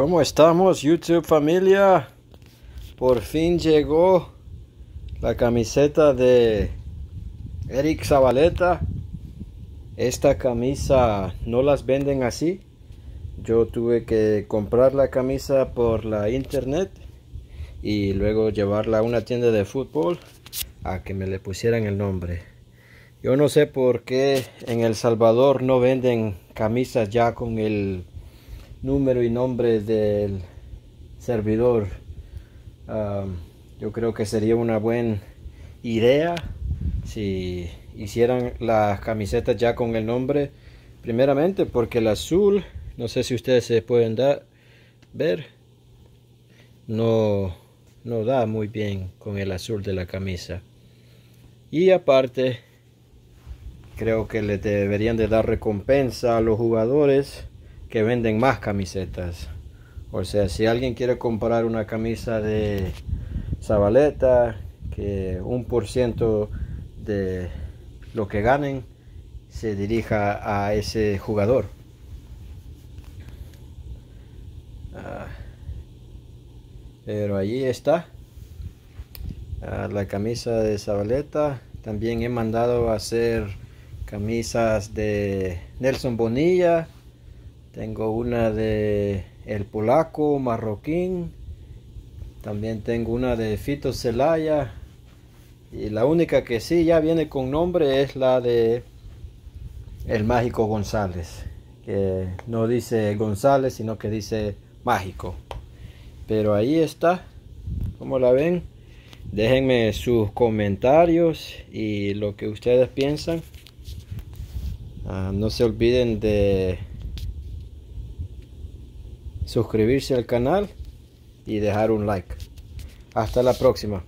¿Cómo estamos YouTube familia? Por fin llegó la camiseta de Eric Zabaleta. Esta camisa no las venden así. Yo tuve que comprar la camisa por la internet y luego llevarla a una tienda de fútbol a que me le pusieran el nombre. Yo no sé por qué en El Salvador no venden camisas ya con el número y nombre del servidor. yo creo que sería una buena idea si hicieran las camisetas ya con el nombre. Primeramente porque el azul, no sé si ustedes se pueden dar, ver, no, no da muy bien con el azul de la camisa. Y aparte, creo que le deberían de dar recompensa a los jugadores que venden más camisetas. O sea, si alguien quiere comprar una camisa de Zabaleta, que un por ciento de lo que ganen se dirija a ese jugador. Ah, pero allí está ah, la camisa de Zabaleta. También he mandado a hacer camisas de Nelson Bonilla tengo una de el polaco marroquín. También tengo una de Fito Celaya. Y la única que sí ya viene con nombre es la de el Mágico González. Que no dice González, sino que dice Mágico. Pero ahí está. Como la ven? Déjenme sus comentarios y lo que ustedes piensan. Ah, no se olviden de suscribirse al canal y dejar un like. Hasta la próxima.